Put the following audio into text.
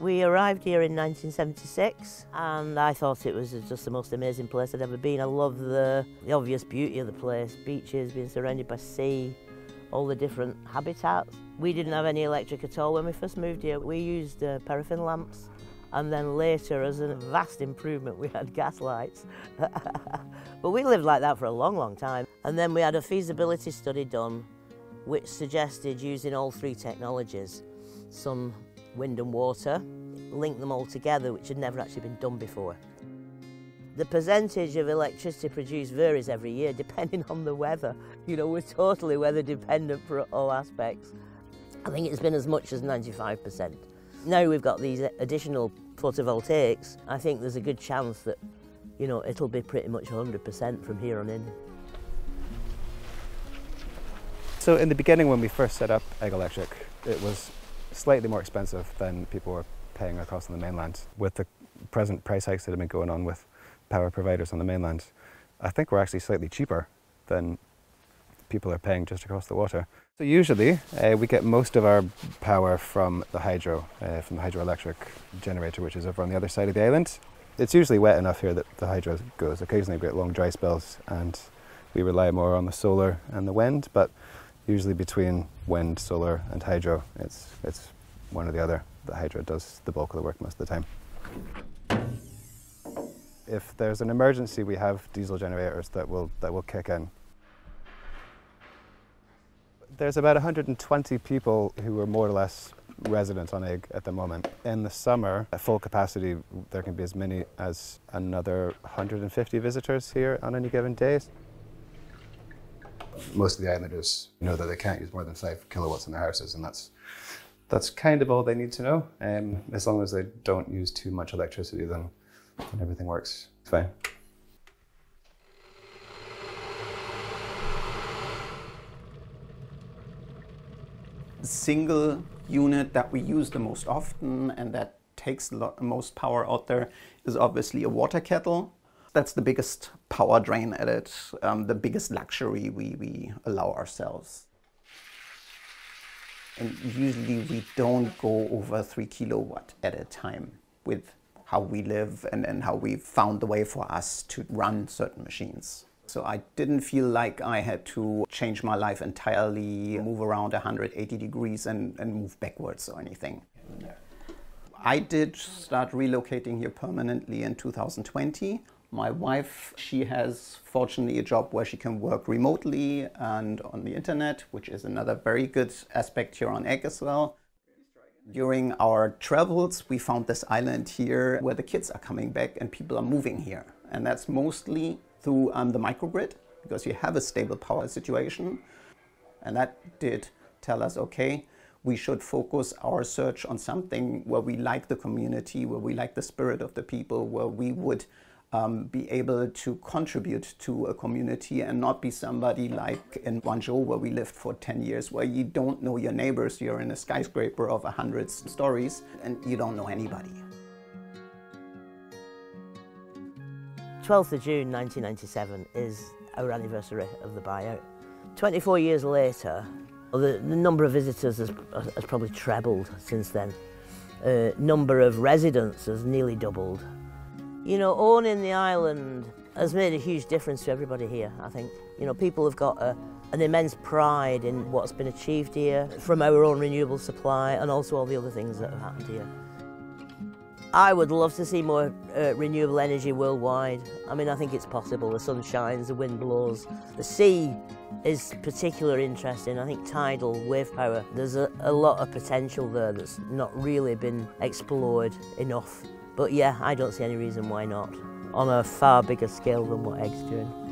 We arrived here in 1976 and I thought it was just the most amazing place I'd ever been. I love the, the obvious beauty of the place, beaches, being surrounded by sea, all the different habitats. We didn't have any electric at all when we first moved here. We used uh, paraffin lamps and then later as a vast improvement we had gas lights. but we lived like that for a long, long time. And then we had a feasibility study done which suggested using all three technologies, sun, wind and water, link them all together, which had never actually been done before. The percentage of electricity produced varies every year depending on the weather. You know, we're totally weather dependent for all aspects. I think it's been as much as 95%. Now we've got these additional photovoltaics, I think there's a good chance that, you know, it'll be pretty much 100% from here on in. So in the beginning when we first set up Eigg Electric, it was slightly more expensive than people were paying across on the mainland. With the present price hikes that have been going on with power providers on the mainland, I think we're actually slightly cheaper than people are paying just across the water. So usually uh, we get most of our power from the hydro, uh, from the hydroelectric generator which is over on the other side of the island. It's usually wet enough here that the hydro goes. Occasionally we get long dry spells and we rely more on the solar and the wind, but usually between wind, solar and hydro, it's, it's one or the other. The hydro does the bulk of the work most of the time. If there's an emergency, we have diesel generators that will, that will kick in. There's about 120 people who are more or less resident on Eigg at the moment. In the summer, at full capacity, there can be as many as another 150 visitors here on any given day most of the islanders know that they can't use more than five kilowatts in their houses, and that's that's kind of all they need to know. Um, as long as they don't use too much electricity, then, then everything works fine. Single unit that we use the most often and that takes most power out there is obviously a water kettle. That's the biggest power drain at it, um, the biggest luxury we, we allow ourselves. And usually we don't go over three kilowatt at a time with how we live and, and how we found the way for us to run certain machines. So I didn't feel like I had to change my life entirely, move around 180 degrees and, and move backwards or anything. I did start relocating here permanently in 2020. My wife, she has fortunately a job where she can work remotely and on the internet, which is another very good aspect here on Eigg as well. During our travels, we found this island here where the kids are coming back and people are moving here. And that's mostly through um, the microgrid because you have a stable power situation. And that did tell us, okay, we should focus our search on something where we like the community, where we like the spirit of the people, where we would um, be able to contribute to a community and not be somebody like in Guangzhou where we lived for 10 years where you don't know your neighbors, you're in a skyscraper of 100 stories and you don't know anybody. 12th of June 1997 is our anniversary of the buyout. 24 years later, the, the number of visitors has, has probably trebled since then. Uh, number of residents has nearly doubled. You know, owning the island has made a huge difference to everybody here, I think. You know, people have got a, an immense pride in what's been achieved here from our own renewable supply and also all the other things that have happened here. I would love to see more uh, renewable energy worldwide. I mean, I think it's possible. The sun shines, the wind blows. The sea is particularly interesting. I think tidal wave power, there's a, a lot of potential there that's not really been explored enough. But yeah, I don't see any reason why not, on a far bigger scale than what Eigg's doing.